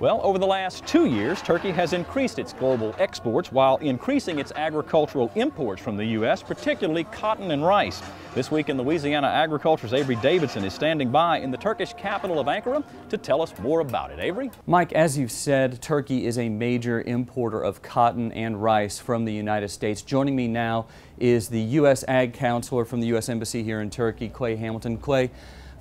Well, over the last two years, Turkey has increased its global exports while increasing its agricultural imports from the U.S., particularly cotton and rice. This week in Louisiana, Agriculture's Avery Davidson is standing by in the Turkish capital of Ankara to tell us more about it. Avery? Mike, as you've said, Turkey is a major importer of cotton and rice from the United States. Joining me now is the U.S. Ag Counselor from the U.S. Embassy here in Turkey, Clay Hamilton. Clay,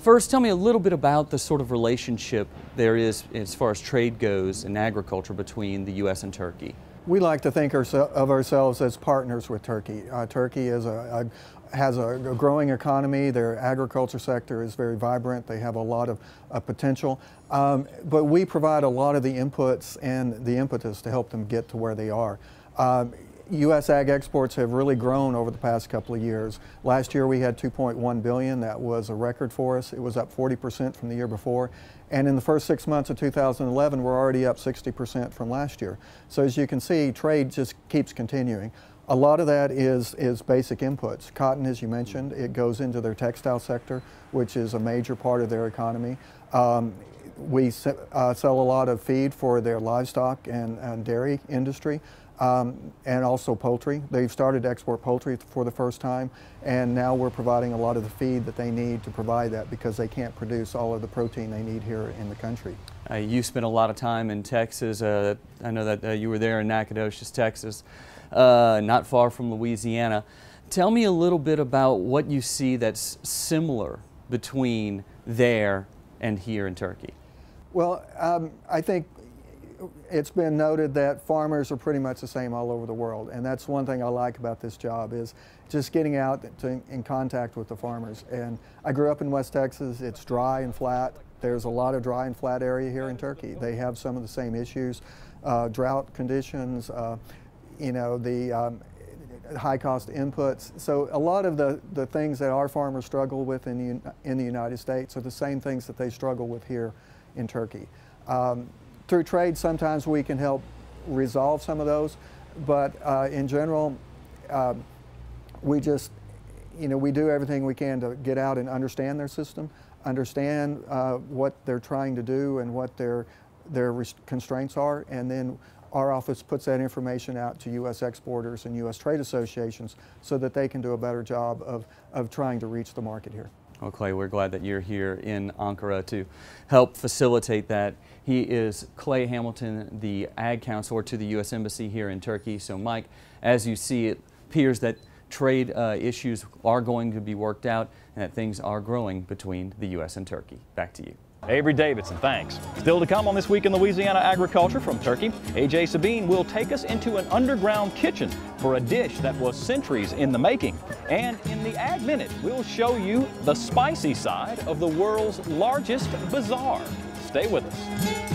First, tell me a little bit about the sort of relationship there is as far as trade goes in agriculture between the U.S. and Turkey. We like to think of ourselves as partners with Turkey. Uh, Turkey is a, a, has a, growing economy. Their agriculture sector is very vibrant. They have a lot of uh, potential. Um, but we provide a lot of the inputs and the impetus to help them get to where they are. Um, U.S. ag exports have really grown over the past couple of years. Last year we had 2.1 billion. That was a record for us. It was up 40% from the year before. And in the first six months of 2011, we're already up 60% from last year. So as you can see, trade just keeps continuing. A lot of that is, is basic inputs. Cotton, as you mentioned, it goes into their textile sector, which is a major part of their economy. Um, we uh, sell a lot of feed for their livestock and, and dairy industry um, and also poultry. They've started to export poultry for the first time, and now we're providing a lot of the feed that they need to provide that because they can't produce all of the protein they need here in the country. Uh, you spent a lot of time in Texas. Uh, I know that uh, you were there in Nacogdoches, Texas, uh, not far from Louisiana. Tell me a little bit about what you see that's similar between there and here in Turkey. Well, um, I think it's been noted that farmers are pretty much the same all over the world, and that's one thing I like about this job is just getting out to, in contact with the farmers. And I grew up in West Texas. It's dry and flat. There's a lot of dry and flat area here in Turkey. They have some of the same issues, uh, drought conditions, uh, you know, the um, high cost inputs. So a lot of the, the things that our farmers struggle with in the, in the United States are the same things that they struggle with here in Turkey. Um, through trade, sometimes we can help resolve some of those, but uh, in general, uh, we just, you know, we do everything we can to get out and understand their system, understand uh, what they're trying to do and what their their constraints are, and then our office puts that information out to U.S. exporters and U.S. trade associations so that they can do a better job of, of trying to reach the market here. Well, Clay, we're glad that you're here in Ankara to help facilitate that. He is Clay Hamilton, the Ag Counselor to the U.S. Embassy here in Turkey. So, Mike, as you see, it appears that trade uh, issues are going to be worked out and that things are growing between the U.S. and Turkey. Back to you. Avery Davidson, thanks. Still to come on This Week in Louisiana Agriculture from Turkey, AJ Sabine will take us into an underground kitchen for a dish that was centuries in the making. And in the Ag Minute, we'll show you the spicy side of the world's largest bazaar. Stay with us.